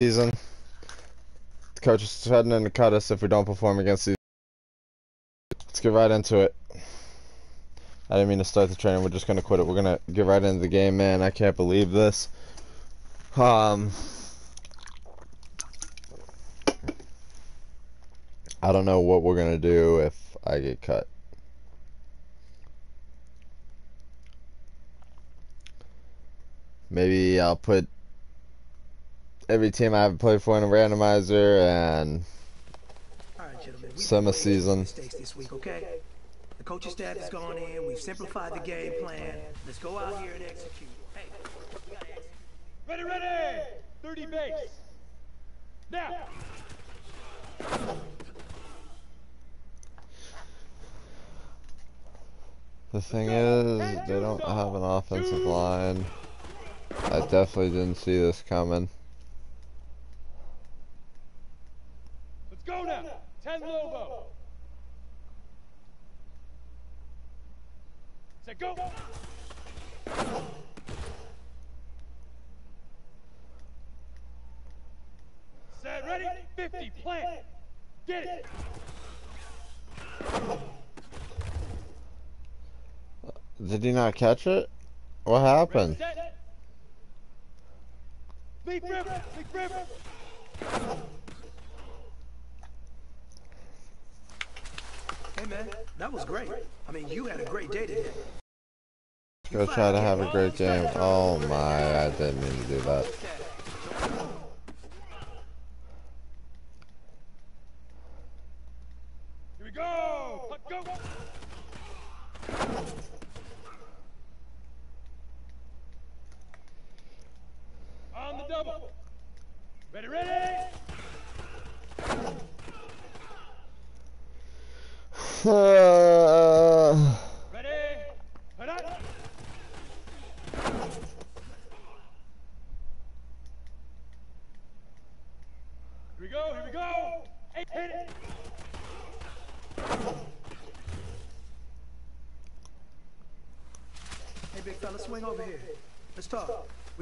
season. The coach is threatening to cut us if we don't perform against these. Let's get right into it. I didn't mean to start the training. We're just gonna quit it. We're gonna get right into the game, man. I can't believe this. Um, I don't know what we're gonna do if I get cut. Maybe I'll put every team I haven't played for in a randomizer and summer season. This week, okay? The coaching staff has gone in. We've simplified the game plan. Let's go out here and execute. Hey, execute. Ready, ready! 30 base! Now! The thing is, they don't have an offensive line. I definitely didn't see this coming. Let's go now! 10 Lobo! Set go! Set ready! 50 plant! Get it! Did he not catch it? What happened? Set! Leap river! Leap river! Hey, man, that was great. I mean, you had a great day today. Go try to have a great game. Oh my, I didn't mean to do that. Here we go! Puck go! On the double! Ready, ready!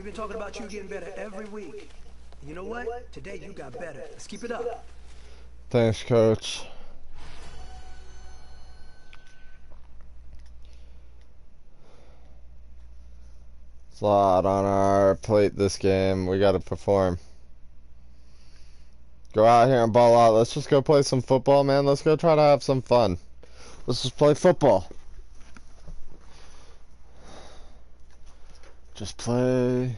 Been talking about you getting better every week. You know what? Today you got better. Let's keep it up. thanks, coach. It's a lot on our plate this game. We gotta perform. Go out here and ball out. Let's just go play some football, man. Let's go try to have some fun. Let's just play football. Just play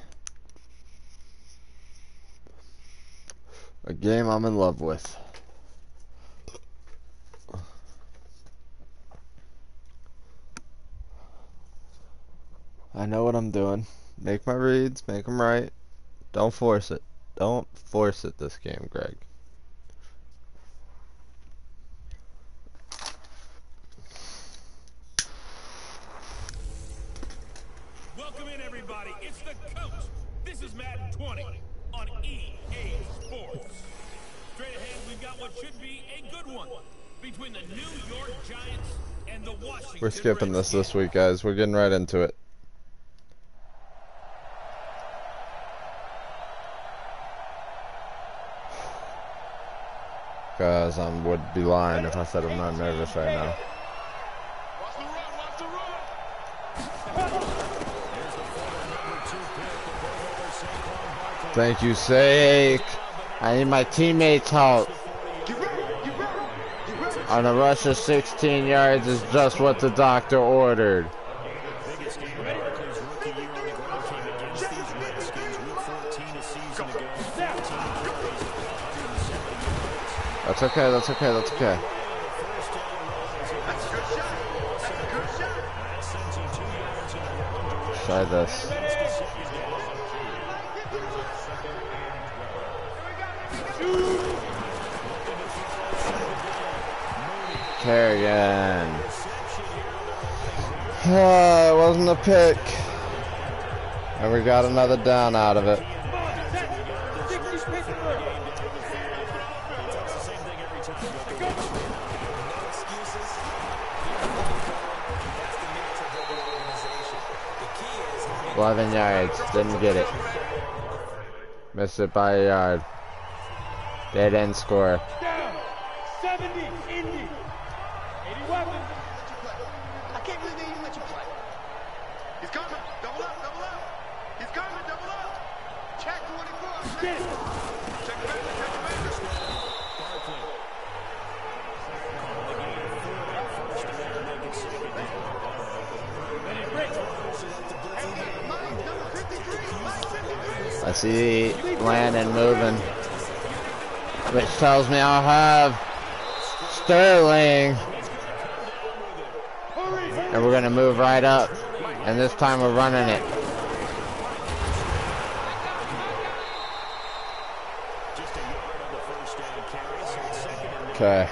a game I'm in love with. Know what I'm doing. Make my reads, make them right. Don't force it. Don't force it this game, Greg. Welcome in, everybody. It's the coach. This is Madden 20 on EA Sports. Straight ahead, we've got what should be a good one between the New York Giants and the Washington We're skipping this this week, guys. We're getting right into it. I would be lying if I said I'm not nervous right now. Thank you, Sake. I need my teammates' help. On a rush of 16 yards is just what the doctor ordered. That's okay, that's okay, that's okay. Try this. Kerrigan. It wasn't a pick. And we got another down out of it. 11 yards. Didn't get it. Missed it by a yard. Dead end score. Down. 70, Indy. 81. I can't believe. He's coming. Double up, double up. He's coming, double up. Check 24. See Landon moving, which tells me I'll have Sterling, and we're gonna move right up. And this time we're running it. Okay.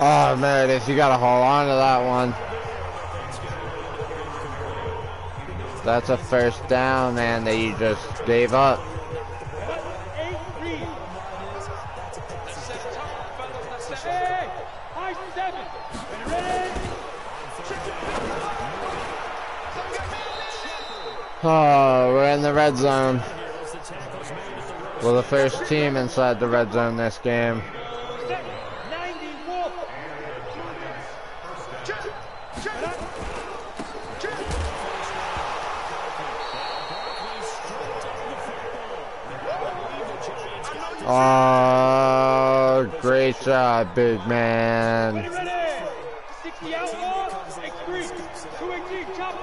Oh, Meredith, you gotta hold on to that one. That's a first down, man, that you just gave up. Oh, we're in the red zone. We're the first team inside the red zone this game. Oh, great job, big man. ready. 60 outlaw. X3. 218. Chop.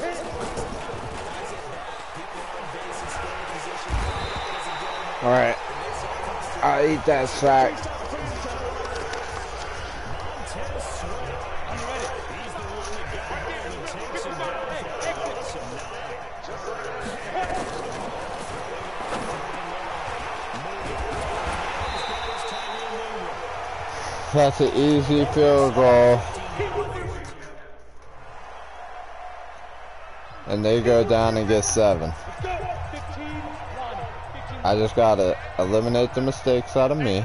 Hit. All right. I'll eat that sack. That's an easy field goal. And they go down and get seven. Let's go. 15, 1. 15, I just gotta eliminate the mistakes out of me.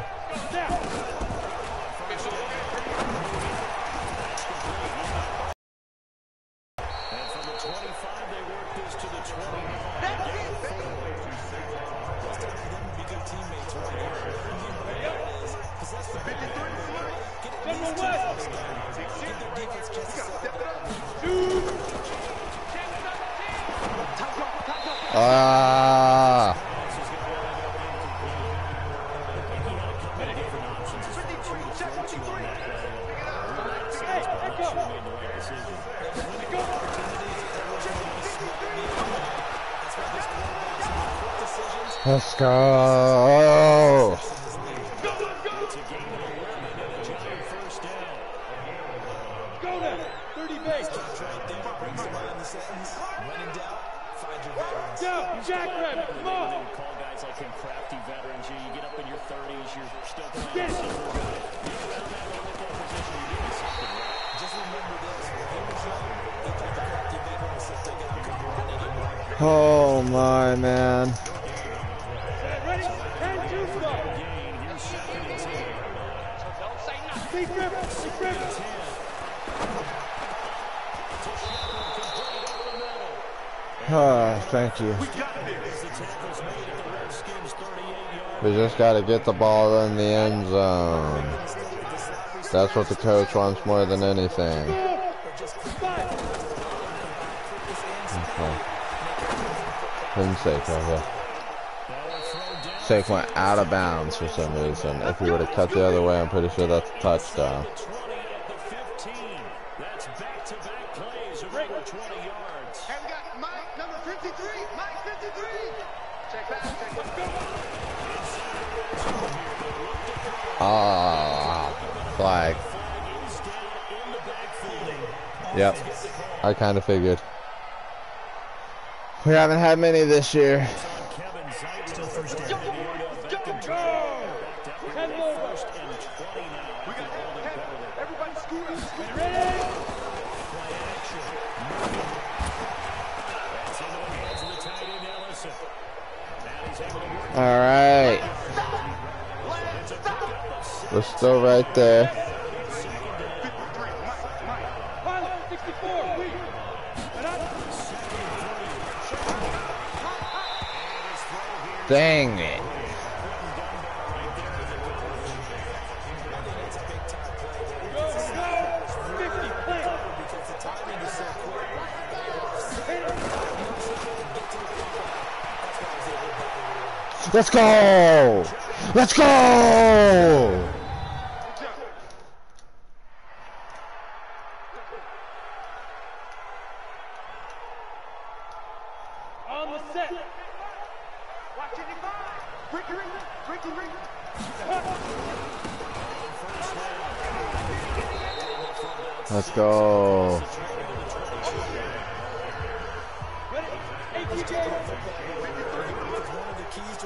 Echo. let's go. Go now. 30 base. Down. Jackrabbit. Come on. Call guys like him crafty veterans. You, get up in your 30s, you're still playing. Get Oh my man. Ready? 10 2 slow. Big rip. Big rip. Ah, thank you. We just gotta get the ball in the end zone. That's what the coach wants more than anything. Sake here. Sake went out of bounds for some reason. If he would have cut the other way, I'm pretty sure that's a touchdown. 20 at the 15. That's back-to-back plays over 20 yards. And we got Mike, number 53. Mike, 53. Check back. Ah, flag. Yep, I kind of figured. We haven't had many this year. All right. We're still right there. Dang it. Let's go! Let's go!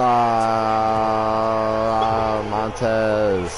Uh, Montez.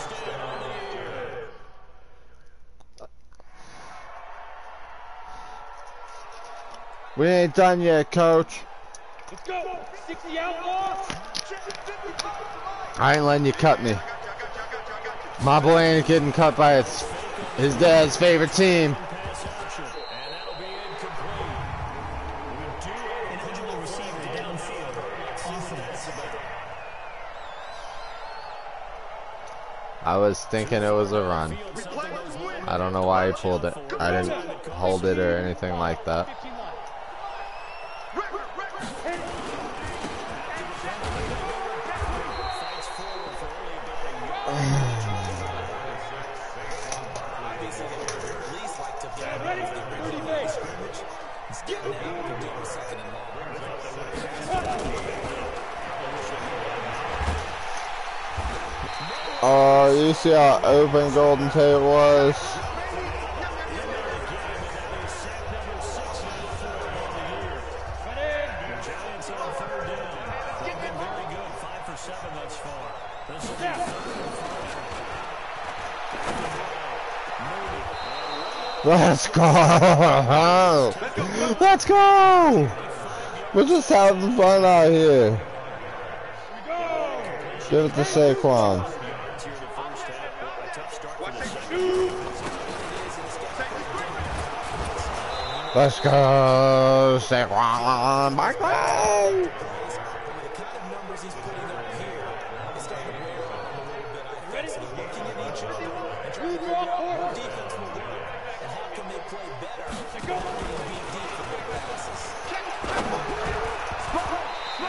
We ain't done yet, coach. Let's go. 60. I ain't letting you cut me. My boy ain't getting cut by his, his dad's favorite team. I was thinking it was a run. I don't know why he pulled it. I didn't hold it or anything like that. Oh, you see how open Golden Tate was? Let's go! Let's go! We're just having fun out here. Give it to Saquon. Let's go, Saquon! Barkley!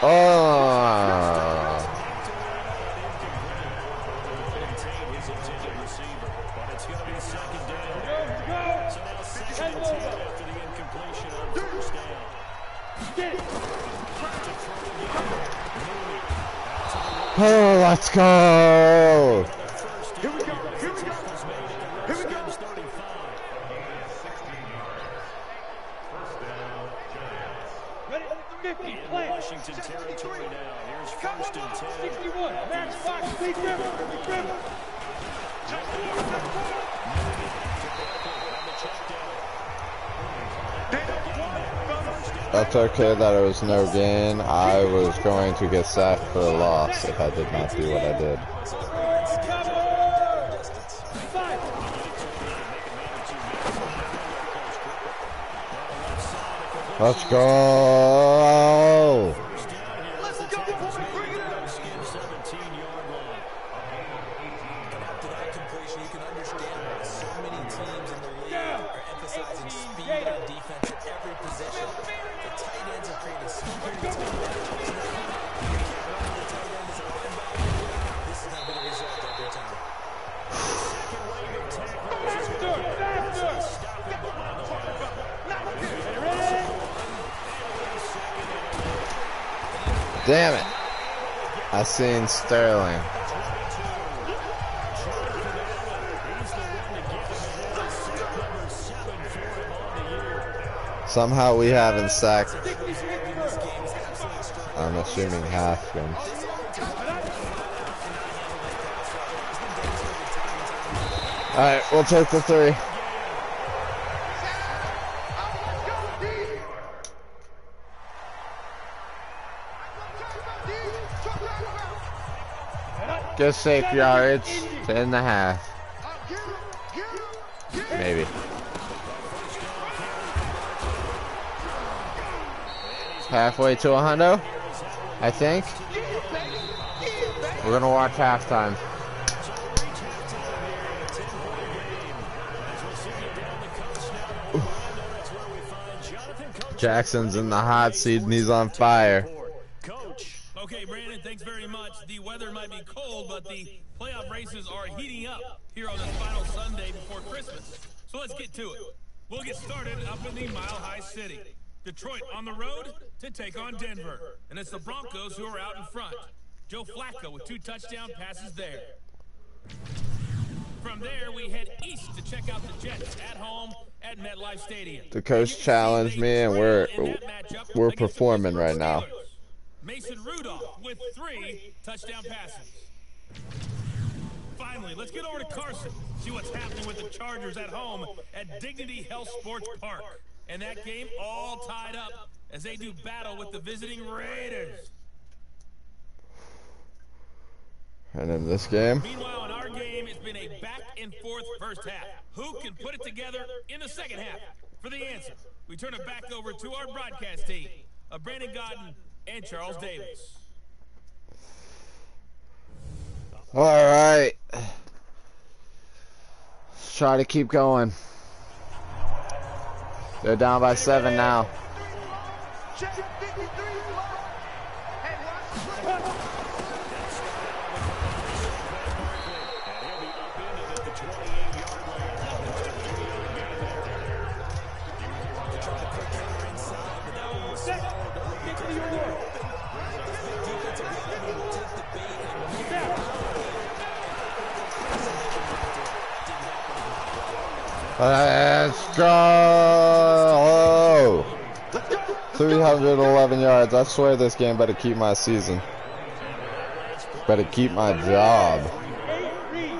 It. oh, let's go. Here we go. Here we go. Here we go. Ready? 50. In Play. Washington territory now. Here's first and 10. 61. Max Fox. Speed dribble. Speed dribble. That's okay that it was no gain. I was going to get sacked for a loss if I did not do what I did. Let's go. Damn it. I seen Sterling. Somehow we haven't sacked. I'm assuming Haskins. Alright, we'll take the three. Get safe yards to end the half. Maybe. Halfway to a hundo, I think. We're gonna watch halftime. Jackson's in the hot seat and he's on fire. Coach, Okay, much. The weather might be cold, but the playoff races are heating up here on this final Sunday before Christmas. So let's get to it. We'll get started up in the Mile High City. Detroit on the road to take on Denver. And it's the Broncos who are out in front. Joe Flacco with two touchdown passes there. From there, we head east to check out the Jets at home at MetLife Stadium. The coach You can see challenged me and we're trail in that matchup we're performing right now. Steelers. Mason Rudolph with three touchdown passes. Finally, let's get over to Carson. See what's happening with the Chargers at home at Dignity Health Sports Park. And that game all tied up as they do battle with the visiting Raiders. And in this game, Meanwhile, in our game, it's been a back and forth first half. Who can put it together in the second half? For the answer, we turn it back over to our broadcast team of Brandon Gaudin and Charles Davis. all right. Let's try to keep going. They're down by seven now. Let's go! 311 yards. I swear this game better keep my season. Better keep my job. Eight read.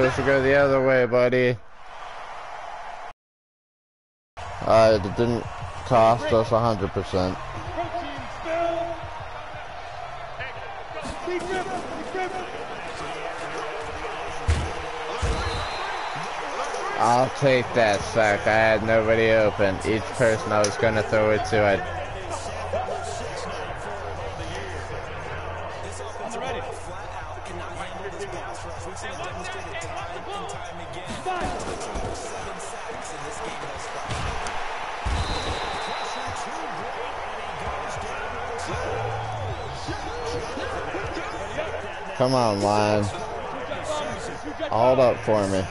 supposed to go the other way, buddy. Alright, it didn't cost us 100%. I'll take that sack. I had nobody open. Each person I was going to throw it to, I Come on, line. Hold up for me.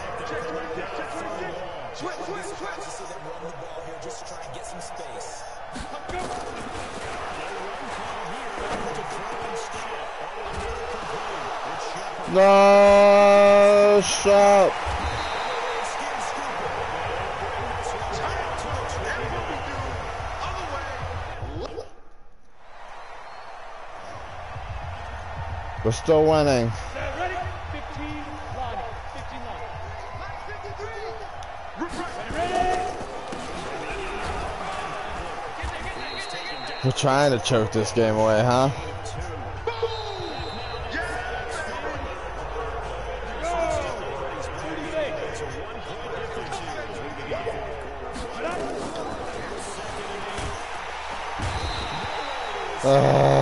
No shot. We're still winning. We're trying to choke this game away, huh? Uh.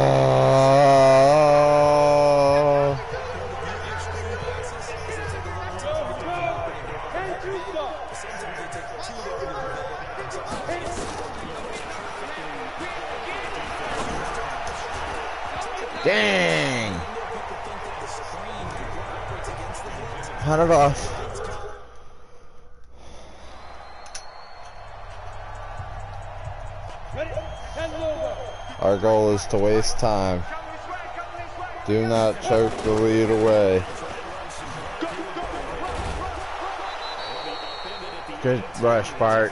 Our goal is to waste time. Do not choke the lead away. Good rush, Bart.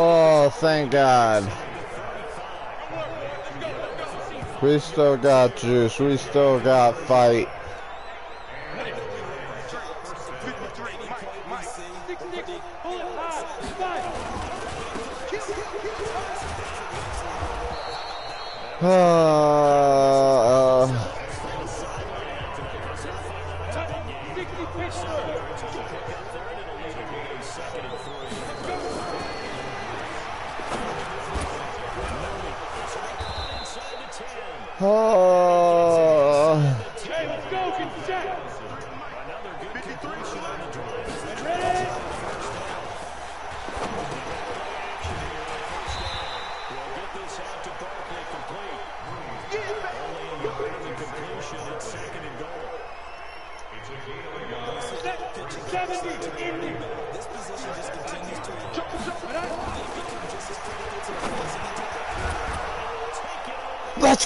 Oh, thank God. We still got juice. We still got fight. Ah.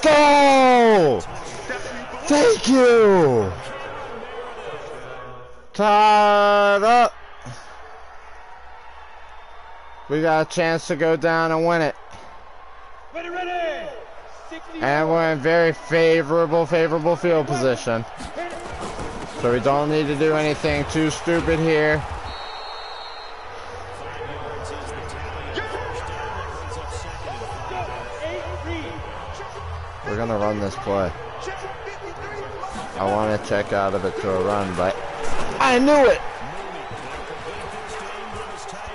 Go! Thank you! Up. We got a chance to go down and win it. And we're in very favorable, favorable field position. So we don't need to do anything too stupid here. Gonna run this play. I want to check out of it to a run, but I knew it.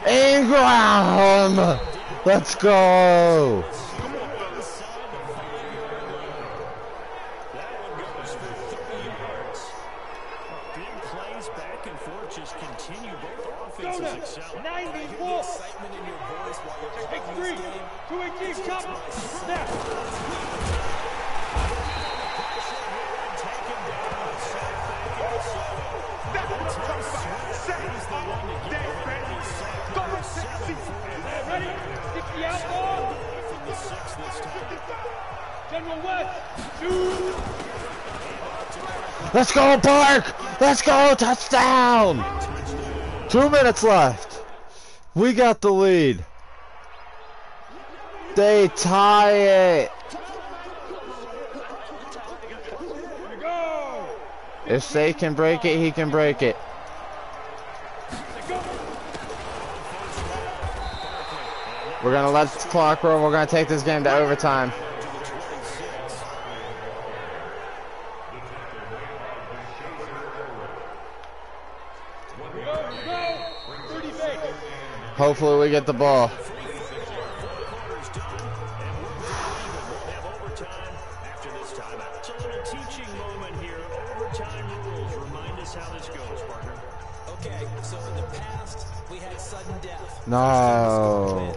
Ingram, let's go. Let's go, Park. Let's go, touchdown. Two minutes left. We got the lead. They tie it. If they can break it, he can break it. We're gonna let the clock roll. We're gonna take this game to overtime. Go. Go. 30 base. Hopefully we get the ball. have overtime after this timeout. It's a little teaching moment here. Overtime rules. Remind us how this goes, partner. Okay, so in the past, we get sudden death. No.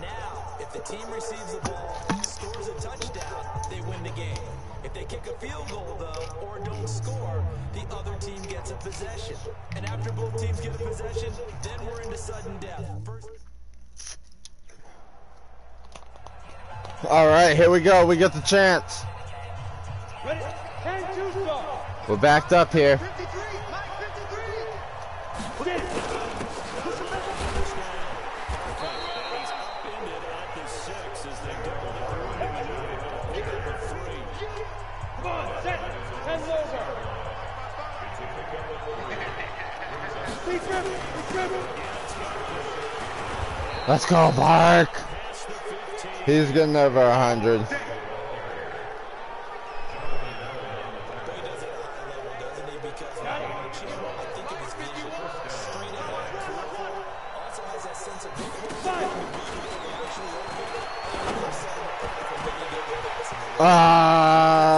Now, if the team receives the ball, scores a touchdown, they win the game. If they kick a field goal, though, or don't score, the other team gets a possession. And after both teams get a possession, then we're into sudden death. First All right, here we go. We get the chance. Ready? 10 2. We're backed up here. Let's go, Park. Past the 15. He's getting over a hundred. Uh,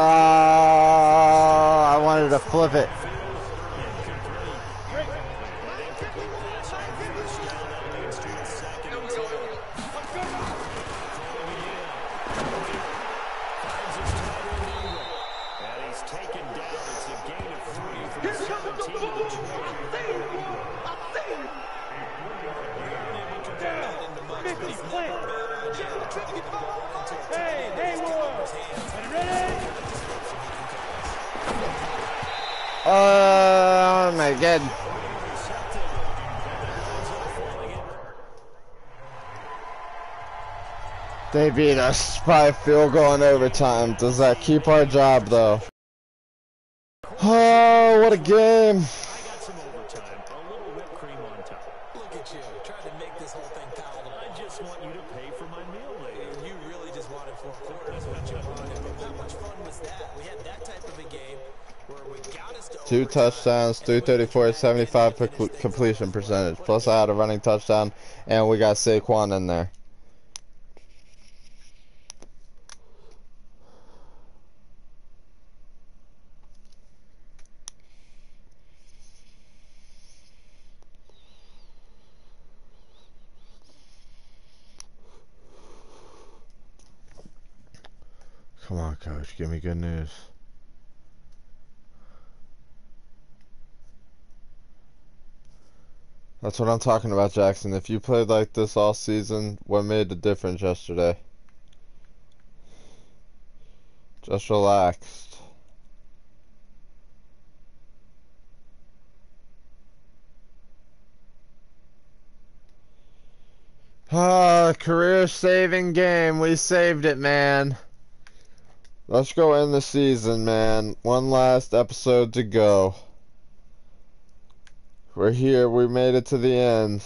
They beat us by field goal in overtime. Does that keep our job though? Oh, what a game. A a Two touchdowns, and we 334, couldn't 75 finish per- the game. completion percentage. Plus I had a running touchdown, and we got Saquon in there. coach, give me good news. That's what I'm talking about, Jackson. If you played like this all season, what made the difference yesterday? Just relaxed. Ah, career saving game. We saved it, man. Let's go end the season, man. One last episode to go. We're here. We made it to the end.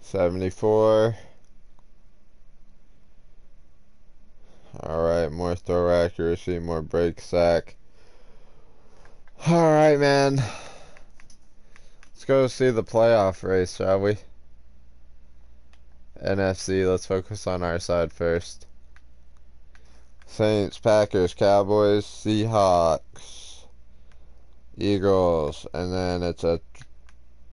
Seventy-four. Alright, more throw accuracy, more break sack. Alright, man. Let's go see the playoff race, shall we? NFC, let's focus on our side first. Saints, Packers, Cowboys, Seahawks, Eagles, and then it's a